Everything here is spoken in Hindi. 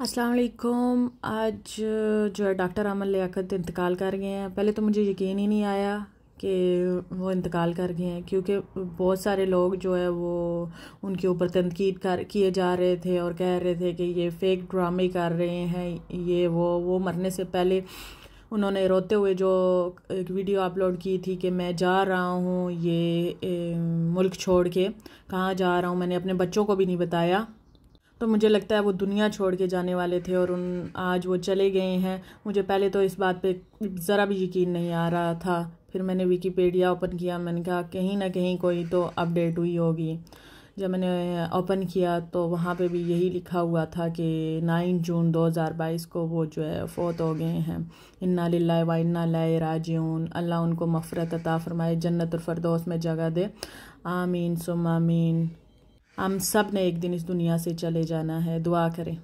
अस्सलाम वालेकुम। आज जो है डॉक्टर अमल लियाकत इंतकाल कर गए हैं। पहले तो मुझे यकीन ही नहीं आया कि वो इंतकाल कर गए हैं क्योंकि बहुत सारे लोग जो है वो उनके ऊपर तनकीद कर किए जा रहे थे और कह रहे थे कि ये फेक ड्रामे कर रहे हैं ये वो वो मरने से पहले उन्होंने रोते हुए जो एक वीडियो अपलोड की थी कि मैं जा रहा हूँ ये ए, मुल्क छोड़ के कहाँ जा रहा हूँ मैंने अपने बच्चों को भी नहीं बताया। तो मुझे लगता है वो दुनिया छोड़ के जाने वाले थे और उन, आज वो चले गए हैं। मुझे पहले तो इस बात पे ज़रा भी यकीन नहीं आ रहा था। फिर मैंने विकीपीडिया ओपन किया, मैंने कहा कहीं ना कहीं कोई तो अपडेट हुई होगी। जब मैंने ओपन किया तो वहाँ पे भी यही लिखा हुआ था कि नाइन जून 2022 को वो जो है फोत हो गए हैं। इन्ना लाला व इन्ना लाए राजून अल्लाह उनको मफ़रत अता फ़रमाए, जन्नत और फरदोस में जगह दे। आमीन सुम आमीन। हम सबने एक दिन इस दुनिया से चले जाना है। दुआ करें।